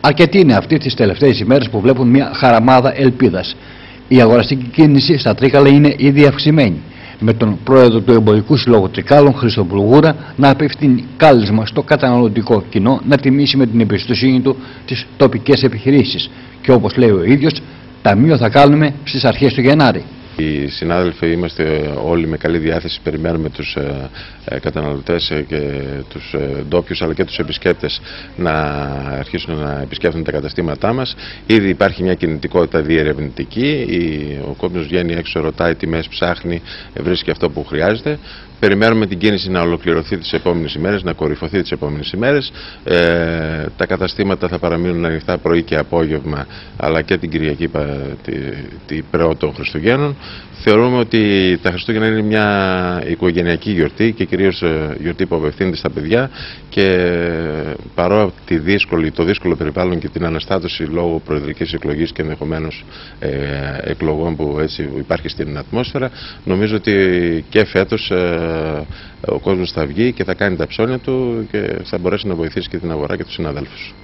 Αρκετοί είναι αυτοί τις τελευταίες ημέρες που βλέπουν μια χαραμάδα ελπίδας. Η αγοραστική κίνηση στα Τρίκαλα είναι ήδη αυξημένη. Με τον πρόεδρο του Εμπορικού Συλλόγου Τρικάλων, Χρήστο Μπουργούρα, να απευθύνει κάλεσμα στο καταναλωτικό κοινό να τιμήσει με την εμπιστοσύνη του τις τοπικές επιχειρήσεις. Και όπως λέει ο ίδιος, ταμείο θα κάνουμε στις αρχές του Γενάρη. Οι συνάδελφοι είμαστε όλοι με καλή διάθεση, περιμένουμε τους ε, ε, καταναλωτές ε, και τους ντόπιους αλλά και τους επισκέπτες να αρχίσουν να επισκέπτουν τα καταστήματά μας. Ήδη υπάρχει μια κινητικότητα διερευνητική, ο κόσμος βγαίνει έξω, ρωτάει τιμές, ψάχνει, βρίσκει αυτό που χρειάζεται. Περιμένουμε την κίνηση να ολοκληρωθεί τις επόμενες ημέρες, να κορυφωθεί τις επόμενες ημέρες. Ε, τα καταστήματα θα παραμείνουν ανοιχτά πρωί και απόγευμα, αλλά και την Κυριακή τη, τη των Χριστουγέννων. Θεωρούμε ότι τα Χριστούγεννα είναι μια οικογενειακή γιορτή και κυρίως ε, γιορτή που απευθύνεται στα παιδιά και παρόλο τη δύσκολη, το δύσκολο περιβάλλον και την αναστάτωση λόγω προεδρικής εκλογής και ενδεχομένως ε, εκλογών που έτσι υπάρχει στην ατμόσφαιρα, νομίζω ότι και φέτος ε, ο κόσμος θα βγει και θα κάνει τα ψώνια του και θα μπορέσει να βοηθήσει και την αγορά και τους συναδέλφους.